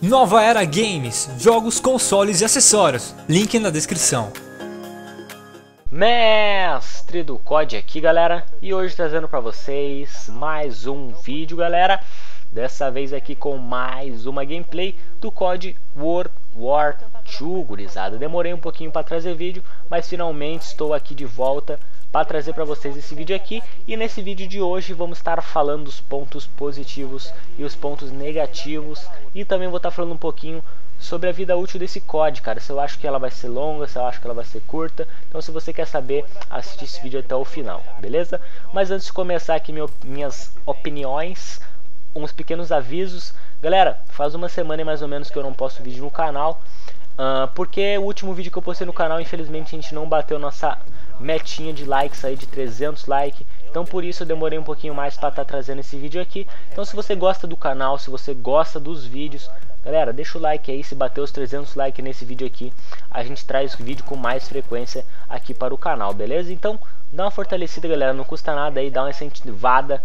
Nova Era Games, jogos, consoles e acessórios. Link na descrição. Mestre do COD aqui, galera, e hoje trazendo para vocês mais um vídeo, galera. Dessa vez aqui com mais uma gameplay do COD World War 2, gurizada. Demorei um pouquinho para trazer vídeo, mas finalmente estou aqui de volta para trazer para vocês esse vídeo aqui. E nesse vídeo de hoje vamos estar falando dos pontos positivos e os pontos negativos. E também vou estar falando um pouquinho sobre a vida útil desse COD, cara, se eu acho que ela vai ser longa, se eu acho que ela vai ser curta, então se você quer saber, assiste esse vídeo até o final, beleza? Mas antes de começar aqui minhas opiniões, uns pequenos avisos, galera, faz uma semana mais ou menos que eu não posto vídeo no canal, uh, porque o último vídeo que eu postei no canal, infelizmente a gente não bateu nossa metinha de likes aí de 300 likes. Então por isso eu demorei um pouquinho mais para estar tá trazendo esse vídeo aqui. Então se você gosta do canal, se você gosta dos vídeos, galera, deixa o like aí, se bater os 300 likes nesse vídeo aqui, a gente traz vídeo com mais frequência aqui para o canal, beleza? Então dá uma fortalecida, galera, não custa nada aí, dá uma incentivada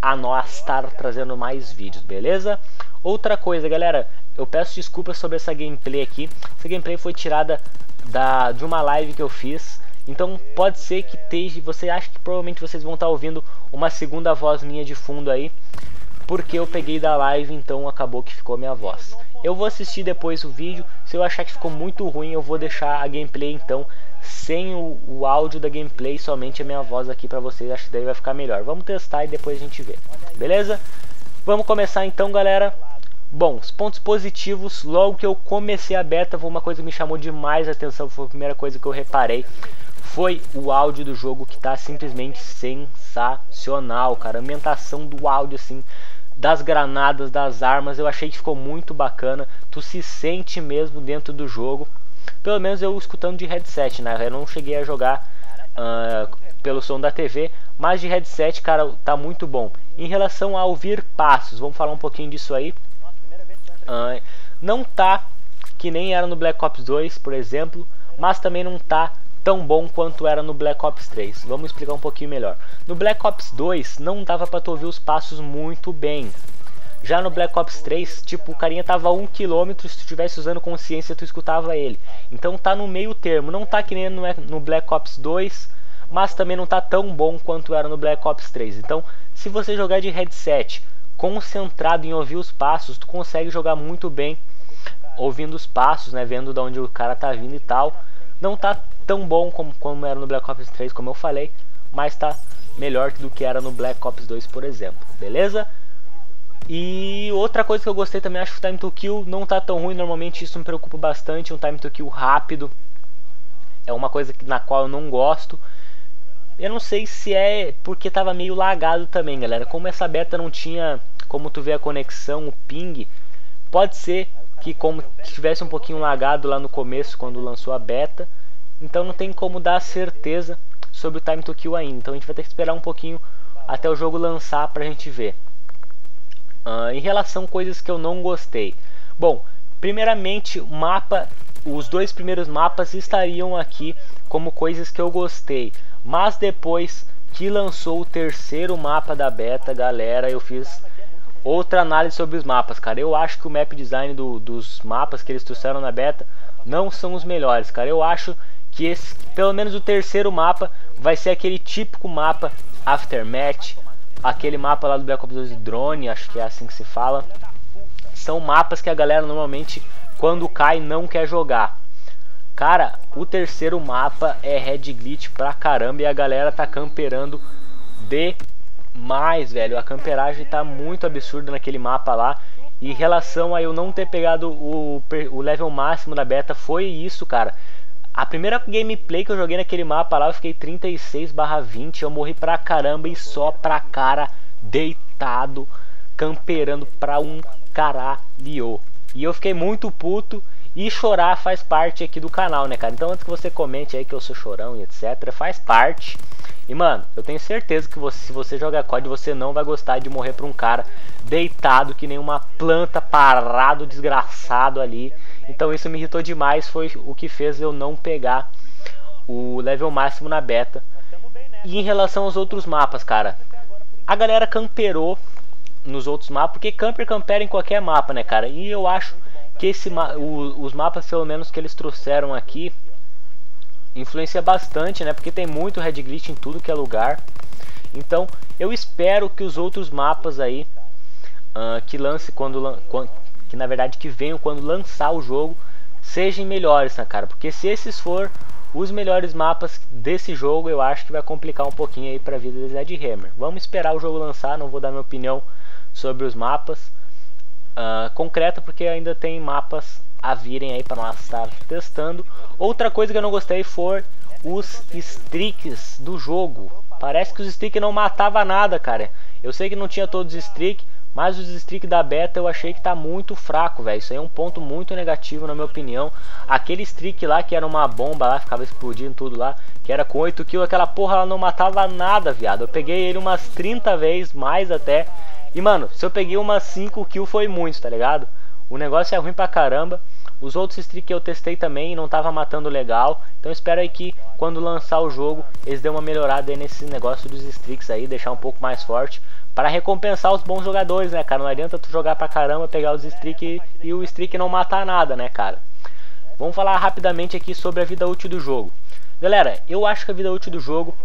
a nós estar trazendo mais vídeos, beleza? Outra coisa, galera, eu peço desculpas sobre essa gameplay aqui. Essa gameplay foi tirada da, de uma live que eu fiz então pode ser que esteja, você acha que provavelmente vocês vão estar ouvindo uma segunda voz minha de fundo aí, porque eu peguei da live, então acabou que ficou minha voz. Eu vou assistir depois o vídeo, se eu achar que ficou muito ruim, eu vou deixar a gameplay então sem o, o áudio da gameplay, somente a minha voz aqui para vocês, acho que daí vai ficar melhor. Vamos testar e depois a gente vê, beleza? Vamos começar então, galera. Bom, os pontos positivos, logo que eu comecei a beta, uma coisa que me chamou demais a atenção, foi a primeira coisa que eu reparei foi o áudio do jogo que tá simplesmente sensacional, cara. A ambientação do áudio, assim, das granadas, das armas, eu achei que ficou muito bacana. Tu se sente mesmo dentro do jogo. Pelo menos eu escutando de headset, né? Eu não cheguei a jogar uh, pelo som da TV, mas de headset, cara, tá muito bom. Em relação a ouvir passos, vamos falar um pouquinho disso aí. Uh, não tá que nem era no Black Ops 2, por exemplo, mas também não tá tão bom quanto era no Black Ops 3. Vamos explicar um pouquinho melhor. No Black Ops 2 não dava para tu ouvir os passos muito bem. Já no Black Ops 3, tipo, o carinha tava a 1 km, se tu estivesse usando consciência, tu escutava ele. Então tá no meio termo, não tá que nem no Black Ops 2, mas também não tá tão bom quanto era no Black Ops 3. Então, se você jogar de headset, concentrado em ouvir os passos, tu consegue jogar muito bem ouvindo os passos, né, vendo de onde o cara tá vindo e tal. Não tá tão bom como, como era no Black Ops 3, como eu falei, mas tá melhor do que era no Black Ops 2, por exemplo, beleza? E outra coisa que eu gostei também, acho que o time to kill não tá tão ruim, normalmente isso me preocupa bastante, um time to kill rápido é uma coisa na qual eu não gosto. Eu não sei se é porque tava meio lagado também, galera. Como essa beta não tinha como tu vê a conexão, o ping, pode ser que como tivesse um pouquinho lagado lá no começo quando lançou a beta, então não tem como dar certeza sobre o time to kill ainda. Então a gente vai ter que esperar um pouquinho até o jogo lançar pra gente ver. Uh, em relação a coisas que eu não gostei. Bom, primeiramente o mapa, os dois primeiros mapas estariam aqui como coisas que eu gostei. Mas depois que lançou o terceiro mapa da beta, galera, eu fiz outra análise sobre os mapas, cara. Eu acho que o map design do, dos mapas que eles trouxeram na beta não são os melhores, cara. Eu acho que esse, pelo menos o terceiro mapa vai ser aquele típico mapa Aftermath, aquele mapa lá do Black Ops 2 drone, acho que é assim que se fala. São mapas que a galera normalmente quando cai não quer jogar. Cara, o terceiro mapa é Red Glitch pra caramba e a galera tá camperando demais, velho. A camperagem tá muito absurda naquele mapa lá. Em relação a eu não ter pegado o, o level máximo da beta, foi isso, cara. A primeira gameplay que eu joguei naquele mapa lá, eu fiquei 36 barra 20, eu morri pra caramba e só pra cara deitado, camperando pra um caralho. E eu fiquei muito puto e chorar faz parte aqui do canal, né, cara? Então antes que você comente aí que eu sou chorão e etc, faz parte. E mano, eu tenho certeza que você, se você jogar COD, você não vai gostar de morrer pra um cara deitado que nem uma planta parado desgraçado ali então isso me irritou demais, foi o que fez eu não pegar o level máximo na beta. E em relação aos outros mapas, cara, a galera camperou nos outros mapas, porque camper campera em qualquer mapa, né, cara? E eu acho que esse o, os mapas, pelo menos que eles trouxeram aqui, influencia bastante, né? Porque tem muito red glitch em tudo que é lugar. Então, eu espero que os outros mapas aí uh, que lance quando, que na verdade que venham quando lançar o jogo sejam melhores, né, cara? Porque se esses for os melhores mapas desse jogo, eu acho que vai complicar um pouquinho aí para a vida da Zed Hammer. Vamos esperar o jogo lançar, não vou dar minha opinião sobre os mapas uh, concreta porque ainda tem mapas a virem aí para nós estar testando. Outra coisa que eu não gostei foi os streaks do jogo. Parece que os streaks não matava nada, cara. Eu sei que não tinha todos os streaks, mas os streaks da beta eu achei que tá muito fraco, velho. Isso aí é um ponto muito negativo na minha opinião. Aquele streak lá que era uma bomba lá, ficava explodindo tudo lá, que era com 8 kills, aquela porra ela não matava nada, viado. Eu peguei ele umas 30 vezes, mais até. E mano, se eu peguei umas 5 kills foi muito, tá ligado? O negócio é ruim pra caramba. Os outros streaks que eu testei também não tava matando legal. Então espero aí que quando lançar o jogo eles dêem uma melhorada aí nesse negócio dos streaks aí, deixar um pouco mais forte. Para recompensar os bons jogadores, né, cara? Não adianta tu jogar pra caramba, pegar os streaks e o streak não matar nada, né, cara? Vamos falar rapidamente aqui sobre a vida útil do jogo. Galera, eu acho que a vida útil do jogo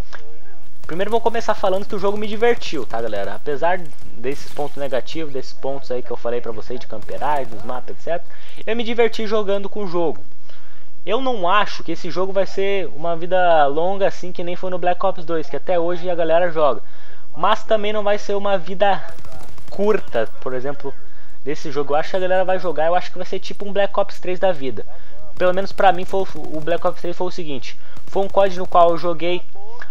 Primeiro vou começar falando que o jogo me divertiu, tá galera? Apesar desses pontos negativos, desses pontos aí que eu falei pra vocês de camperar, dos mapas, etc. Eu me diverti jogando com o jogo. Eu não acho que esse jogo vai ser uma vida longa assim que nem foi no Black Ops 2, que até hoje a galera joga. Mas também não vai ser uma vida curta, por exemplo, desse jogo. Eu acho que a galera vai jogar, eu acho que vai ser tipo um Black Ops 3 da vida. Pelo menos pra mim foi, o Black Ops 3 foi o seguinte. Foi um código no qual eu joguei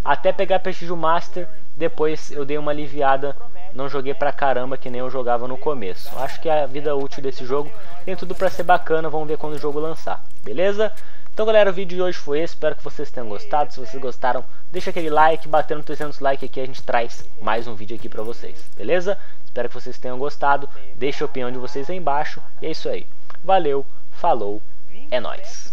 até pegar Prestígio Master, depois eu dei uma aliviada, não joguei pra caramba que nem eu jogava no começo. Acho que a vida útil desse jogo tem tudo pra ser bacana, vamos ver quando o jogo lançar, beleza? Então galera, o vídeo de hoje foi esse, espero que vocês tenham gostado, se vocês gostaram, deixa aquele like, batendo 300 likes aqui a gente traz mais um vídeo aqui pra vocês, beleza? Espero que vocês tenham gostado, deixa a opinião de vocês aí embaixo, e é isso aí. Valeu, falou, é nóis!